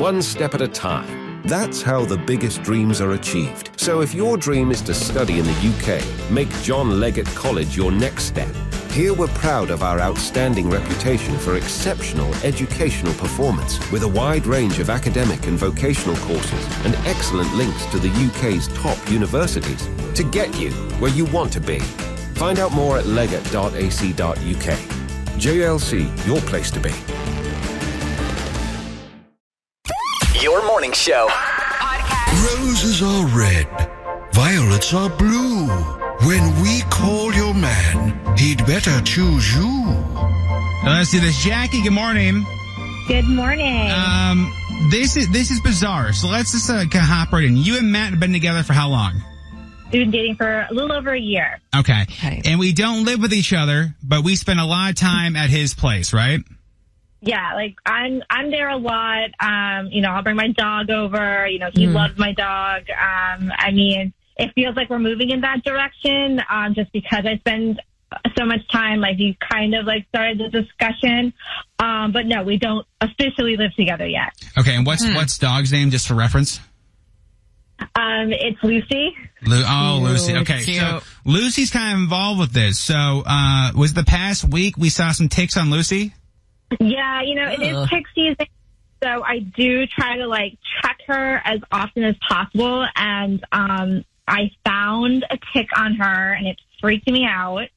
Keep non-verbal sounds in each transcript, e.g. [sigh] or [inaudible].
one step at a time. That's how the biggest dreams are achieved. So if your dream is to study in the UK, make John Leggott College your next step. Here we're proud of our outstanding reputation for exceptional educational performance with a wide range of academic and vocational courses and excellent links to the UK's top universities to get you where you want to be. Find out more at leggott.ac.uk. JLC, your place to be. Morning show. Roses are red, violets are blue. When we call your man, he'd better choose you. Let's do this. Jackie, good morning. Good morning. Um, this is this is bizarre. So let's just uh, kind of hop right in. You and Matt have been together for how long? We've been dating for a little over a year. Okay. Okay. And we don't live with each other, but we spend a lot of time at his place, right? Yeah, like I'm I'm there a lot. Um, you know, I'll bring my dog over. You know, he Mm. loves my dog. Um, I mean, it feels like we're moving in that direction. Um, just because I spend so much time, like you kind of like started the discussion. Um, but no, we don't officially live together yet. Okay. And what's what's dog's name, just for reference? Um, it's Lucy. Lu- oh, Lucy. Cute, Okay. So. Lucy's kind of involved with this. So uh, was the past week we saw some ticks on Lucy? Yeah, you know, it is tick season. So I do try to like check her as often as possible. And um, I found a tick on her and it freaked me out.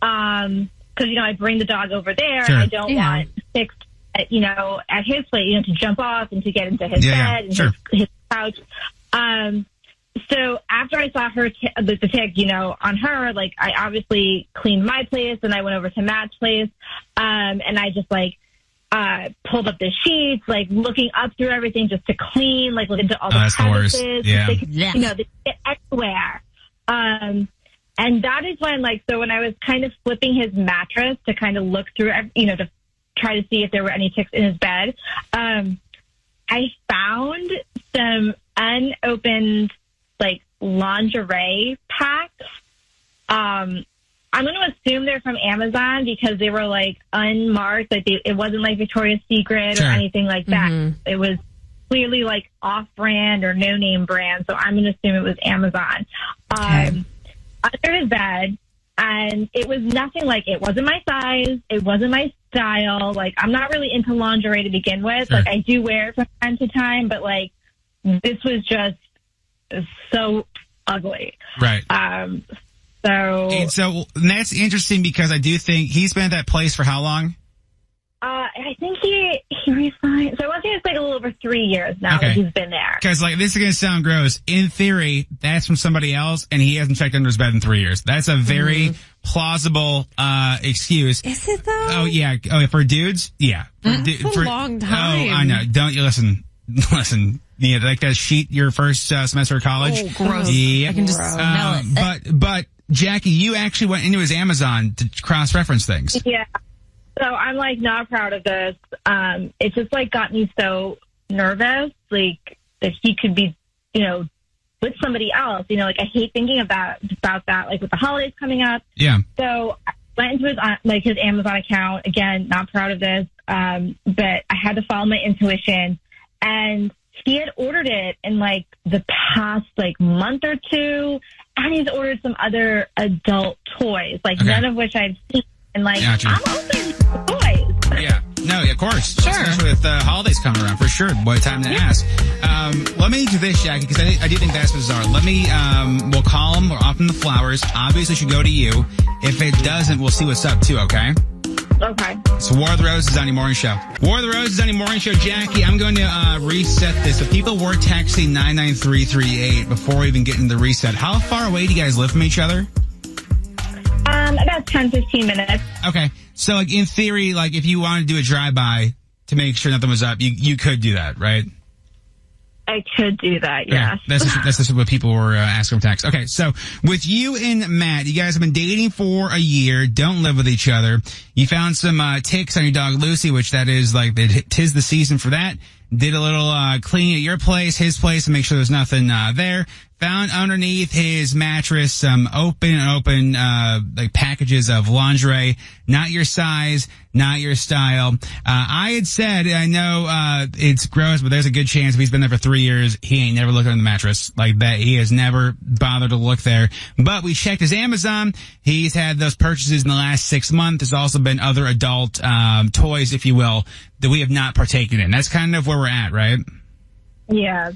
Um, cause you know, I bring the dog over there Sure. and I don't Yeah. want ticks, uh, you know, at his place, you know, to jump off and to get into his Yeah, yeah, bed and sure. his, his couch. Um, so after I saw her, t- the, the tick, you know, on her, like I obviously cleaned my place and I went over to Matt's place. Um, and I just like, uh, pulled up the sheets, like looking up through everything just to clean, like look into all the that's the crevices. Yeah. They could- Yeah. You know, they get everywhere. Um, and that is when, like, so when I was kind of flipping his mattress to kind of look through, ev- you know, to try to see if there were any ticks in his bed, um, I found some unopened, like, lingerie packs. Um, I'm going to assume they're from Amazon because they were like unmarked. Like they, it wasn't like Victoria's Secret Sure. or anything like that. Mhm. It was clearly like off brand or no name brand. So I'm going to assume it was Amazon. Um, under his bed. And it was nothing like it wasn't my size. It wasn't my style. Like I'm not really into lingerie to begin with. Like I do wear it from time to time, but like this was just so ugly. Right. Um, so, And so and that's interesting because I do think he's been at that place for how long? uh, I think he he resigned. So I want to say it's like a little over three years now Okay. that he's been there. Because like this is gonna sound gross. In theory, that's from somebody else, and he hasn't checked under his bed in three years. That's a very plausible uh excuse. Is it though? Oh yeah. Oh, for dudes, yeah. For That's du- a for- long Oh. I know. Don't you listen? [laughs] Listen. Yeah, like that sheet your first uh, semester of college. Oh, gross. Yeah. I can just Gross. smell Um, But but Jackie, you actually went into his Amazon to cross reference things. Yeah. So I'm like not proud of this. Um, it just like got me so nervous, like that he could be, you know, with somebody else. You know, like I hate thinking about about that. Like with the holidays coming up. Yeah. So I went into his uh, like his Amazon account. Again, not proud of this, um, but I had to follow my intuition, and he had ordered it in like the past like month or two, and he's ordered some other adult toys, like none of which I've seen. And like Gotcha. I'm open to toys. Yeah. No, of course. Sure. Especially with uh, holidays coming around, for sure. Boy, time to ask? Um, let me do this, Jackie, because I, I do think that's bizarre. Let me, um, we'll call him. We're off in the flowers. Obviously, should go to you. If it doesn't, we'll see what's up too. Okay. Okay. So War of the Roses on your morning show. War of the Roses on your morning show. Jackie, I'm going to uh, reset this. So people were texting 99338 before we even get into the reset. How far away do you guys live from each other? Um, about 10, 15 minutes. Okay. So like in theory, like if you wanted to do a drive-by to make sure nothing was up, you, you could do that, right? I could do that. Yeah, Yes. That's just, that's just what people were uh, asking for text. Okay, so with you and Matt, you guys have been dating for a year, don't live with each other. You found some uh, ticks on your dog Lucy, which that is like the, tis the season for that. Did a little uh, cleaning at your place, his place, to make sure there's nothing uh, there. Found underneath his mattress some open and open uh like packages of lingerie. Not your size not your style. Uh i had said i know uh it's gross but there's a good chance if he's been there for three years he ain't never looked under the mattress. Like that he has never bothered to look there. But we checked his amazon. He's had those purchases in the last six months. There's also been other adult um toys if you will that we have not partaken in. That's kind of where we're at right? Yeah.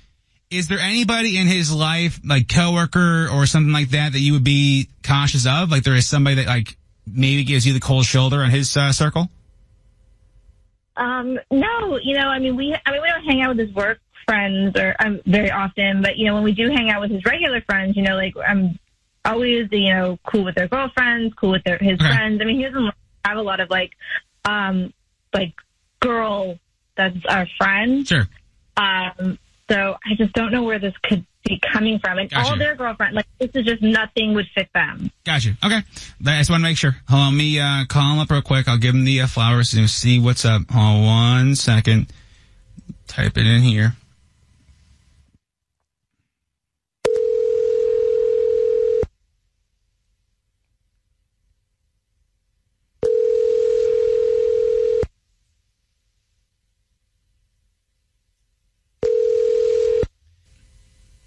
Is there anybody in his life, like coworker or something like that, that you would be cautious of? Like there is somebody that like maybe gives you the cold shoulder on his uh, circle? Um, no, you know, I mean, we, I mean, we don't hang out with his work friends or um, very often, but you know, when we do hang out with his regular friends, you know, like I'm always, you know, cool with their girlfriends, cool with their his Okay. friends. I mean, he doesn't have a lot of like, um, like girl that's our friend. Sure. Um, so I just don't know where this could be coming from. And Gotcha. all their girlfriends, like this is just nothing would fit them. Gotcha. Okay. I just want to make sure. Hold on. Let me uh, call him up real quick. I'll give him the uh, flowers and see what's up. Hold on one second. Type it in here.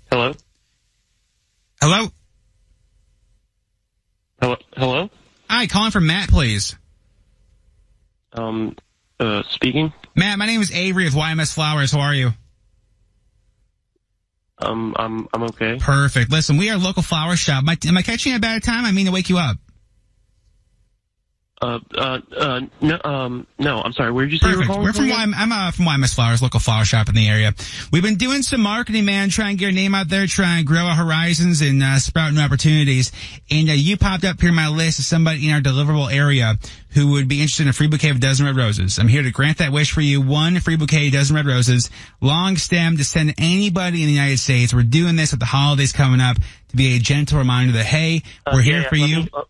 Hello? Hello? Hello? Hello? Hi, calling for Matt, please. Um, uh, speaking? Matt, my name is Avery with YMS Flowers. How are you? Um, I'm, I'm okay. Perfect. Listen, we are a local flower shop. Am I, am I catching you at a bad time? I mean to wake you up. Uh, uh, uh, no, um, no, I'm sorry. Where did you say you were Perfect. We're from I'm uh, from YMS Flowers, local flower shop in the area. We've been doing some marketing, man, trying to get your name out there, trying to grow our horizons and uh, sprout new opportunities. And uh, you popped up here on my list as somebody in our deliverable area who would be interested in a free bouquet of a dozen red roses. I'm here to grant that wish for you. One free bouquet, a dozen red roses, long stem to send anybody in the United States. We're doing this with the holidays coming up to be a gentle reminder that hey, Uh, we're yeah, here yeah, for you. Me, uh,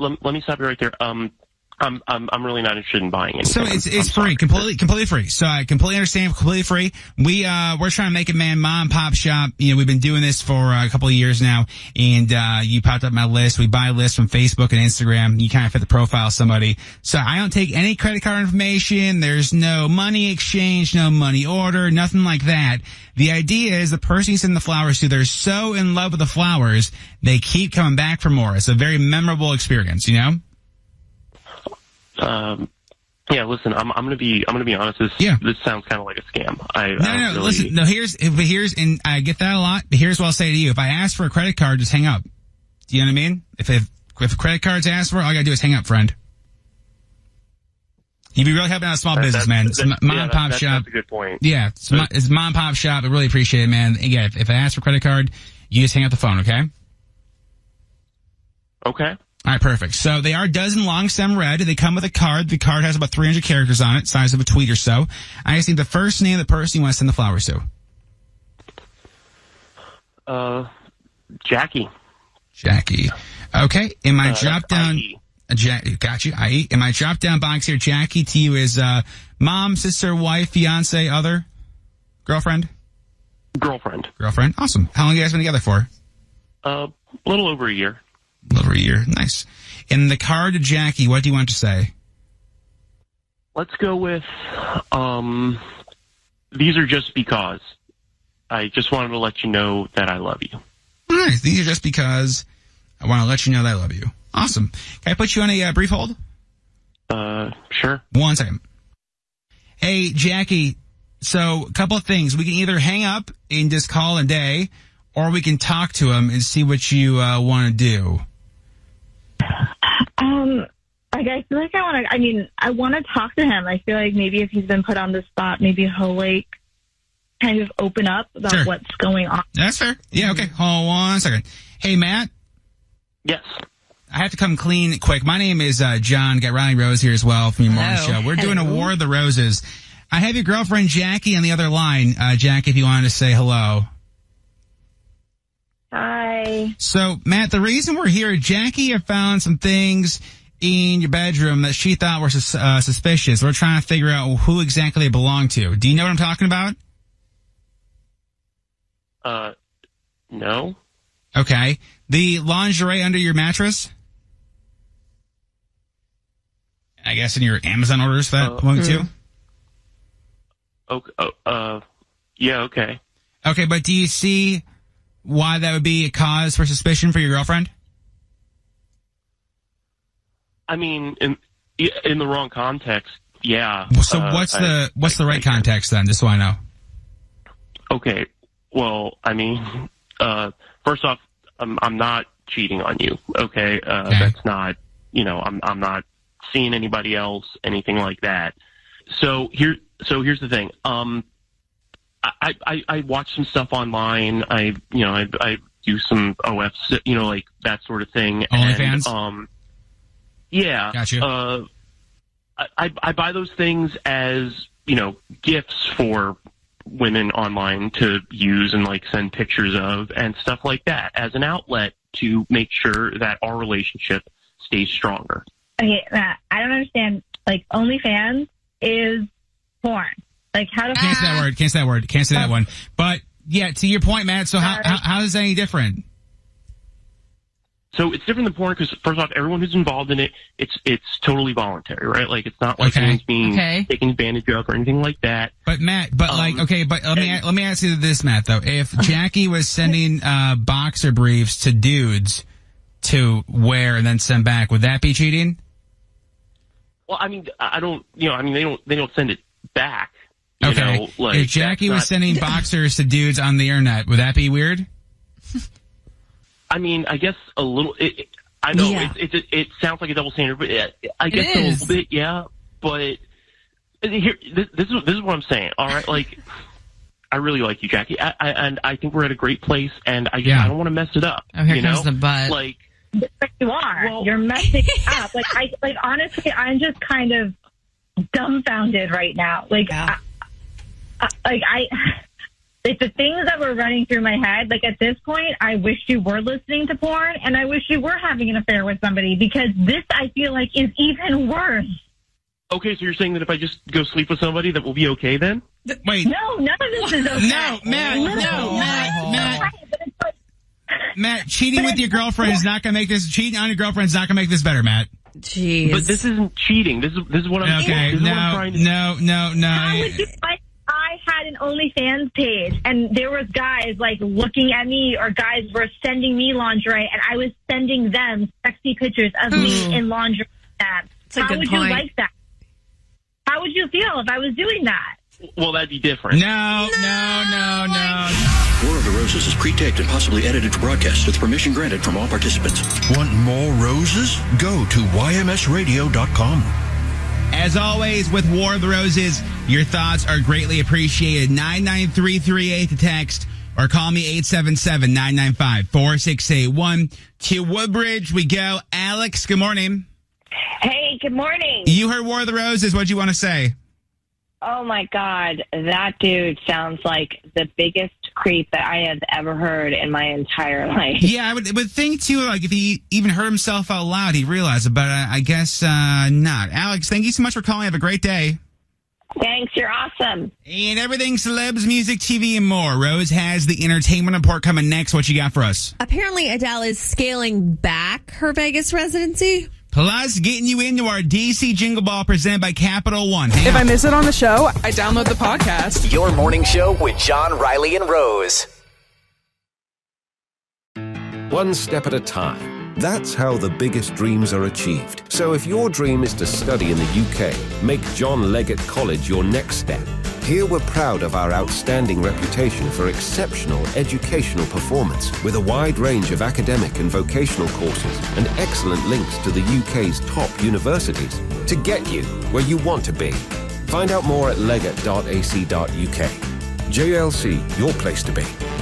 let, let me stop you right there. Um, I'm, I'm, I'm really not interested in buying it. So it's I'm it's sorry. free, completely completely free. So I completely understand, completely free. We uh we're trying to make it, man, mom pop shop. You know, we've been doing this for uh, a couple of years now, and uh you popped up my list. We buy lists from Facebook and Instagram. You kind of fit the profile of somebody. So I don't take any credit card information. There's no money exchange, no money order, nothing like that. The idea is the person you send the flowers to, they're so in love with the flowers, they keep coming back for more. It's a very memorable experience, you know. Um, yeah, listen, I'm, I'm gonna be, I'm gonna be honest. This, Yeah. this sounds kind of like a scam. I, No, I no, really, Listen, no. Here's, but here's, and I get that a lot. But here's what I'll say to you: If I ask for a credit card, just hang up. Do you know what I mean? If if, if credit cards asked for, all I gotta do is hang up, friend. You'd be really helping out a small that- business, man. It's a that- mom yeah, and pop that- shop. That's a good point. Yeah, it's, mo- it's mom and pop shop. I really appreciate it, man. And yeah, if, if I ask for credit card, you just hang up the phone, okay? Okay. All right, perfect. So they are dozen long stem red. They come with a card. The card has about 300 characters on it, size of a tweet or so. I just need the first name of the person you want to send the flowers to. Uh, Jackie. Jackie. Okay. In my Uh, drop down, uh, ja- got you. I in my drop down box here, Jackie to you is uh, mom, sister, wife, fiance, other, girlfriend, Girlfriend. girlfriend. Awesome. How long you guys been together for? Uh, a little over a year. A little over a year. Nice. In the card to Jackie, what do you want to say? Let's go with, um, these are just because. I just wanted to let you know that I love you. Nice. These are just because I want to let you know that I love you. Awesome. Can I put you on a uh, brief hold? Uh, sure. One second. Hey, Jackie. So, a couple of things. We can either hang up and just call a day, or we can talk to him and see what you uh, want to do. Um, like I feel like I want to. I mean, I want to talk to him. I feel like maybe if he's been put on the spot, maybe he'll like kind of open up about Sure. what's going on. That's fair. Yeah, okay. Hold on one second. Hey, Matt. Yes. I have to come clean quick. My name is uh, John. Got Riley Rose here as well from your morning Hello. show. We're doing a War of the Roses. I have your girlfriend Jackie on the other line. Uh, Jackie, if you wanted to say hello. Hi. So, Matt, the reason we're here, Jackie had found some things in your bedroom that she thought were sus- uh, suspicious. We're trying to figure out who exactly they belong to. Do you know what I'm talking about? Uh, No. Okay. The lingerie under your mattress? I guess in your Amazon orders for that Uh, point too? Okay. Oh, uh, yeah. Okay. Okay, but do you see why that would be a cause for suspicion for your girlfriend? I mean, in in the wrong context, yeah. So Uh, what's I- the what's the I- right context then, just so I know? Okay. Well, I mean, uh, first off, I'm, I'm not cheating on you. Okay. Uh, Okay. That's not, you know, I'm, I'm not seeing anybody else, anything like that. So here, so here's the thing. Um, I, I, I watch some stuff online. I, you know, I, I do some OFs, you know, like that sort of thing. OnlyFans? And, um, yeah. Gotcha. Uh, I, I, I buy those things as, you know, gifts for women online to use and like send pictures of and stuff like that as an outlet to make sure that our relationship stays stronger. Okay, Matt, I don't understand. Like, OnlyFans is porn. Like, how do Can't say that word. Can't say that word. Can't say that one. But yeah, to your point, Matt. So how how, how is that any different? So it's different than porn because first off, everyone who's involved in it, it's it's totally voluntary, right? Like it's not like Okay. anyone's being Okay. taken advantage of or anything like that. But Matt, but like, Um, okay, but let me and- let me ask you this, Matt. Though, if [laughs] Jackie was sending uh, boxer briefs to dudes to wear and then send back, would that be cheating? Well, I mean, I I don't, you know, I mean, they don't they don't send it back. You Okay. know, like if Jackie that's was not- sending [laughs] boxers to dudes on the internet, would that be weird? I mean, I guess a little. It, it- I know Yeah. it, it it sounds like a double standard, but uh, it, I guess a little bit, yeah. But here, this, this is this is what I'm saying. All right, like I really like you, Jackie, I, I, and I think we're at a great place, and I just, Yeah. I don't want to mess it up. Oh, here you comes know? the but. Like, you are? Well- You're messing [laughs] up. Like, I like honestly, I'm just kind of dumbfounded right now. Like, Yeah. I, I, like I. Like the things that were running through my head, like at this point, I wish you were listening to porn and I wish you were having an affair with somebody because this I feel like is even worse. okay, so you're saying that if I just go sleep with somebody, that will be okay then? Wait, No, none of this is okay. No, Matt, no, Matt, Matt. Right, but it's like, Matt, cheating with your girlfriend is not gonna make this. Cheating on your girlfriend is not gonna make this better, Matt. Jeez. But this isn't cheating. This is this is what I'm. Okay, this is what I'm no, trying to no, no, no. How would you like I had an OnlyFans page and there was guys like looking at me or guys were sending me lingerie and I was sending them sexy pictures of me hmm. in lingerie. That That's a How good would point. you like that? How would you feel if I was doing that? Well, that'd be different. No, no, no, no. War of the Roses is pre-taped and possibly edited for broadcast with permission granted from all participants. Want more roses? Go to ymsradio.com. As always, with War of the Roses, your thoughts are greatly appreciated. 99338 to text or call me 877 995 4681. To Woodbridge we go. Alex, good morning. Hey, good morning. You heard War of the Roses. What'd you want to say? Oh my God, that dude sounds like the biggest creep that I have ever heard in my entire [laughs] life. Yeah, I would, would think too, like if he even heard himself out loud, he realized it, but uh, I guess uh, not. Alex, thank you so much for calling. Have a great day. Thanks, you're awesome. And everything celebs, music, TV, and more. Rose has the entertainment report coming next. What you got for us? Apparently, Adele is scaling back her Vegas residency. Plus, getting you into our DC Jingle Ball presented by Capital One. Hang If I miss it on the show, I download the podcast. Your morning show with John Riley and Rose. One step at a time. That's how the biggest dreams are achieved. So if your dream is to study in the UK, make John Leggott College your next step. Here we're proud of our outstanding reputation for exceptional educational performance with a wide range of academic and vocational courses and excellent links to the UK's top universities to get you where you want to be. Find out more at leggott.ac.uk. JLC, your place to be.